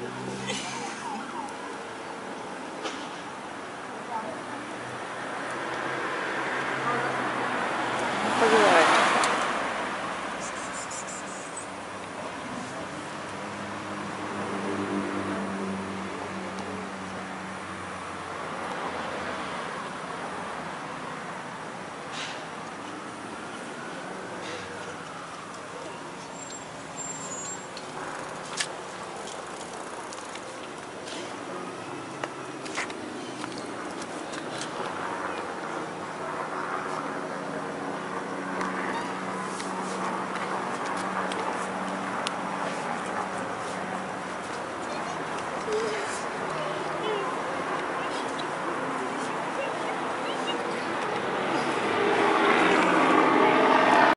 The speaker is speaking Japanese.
これ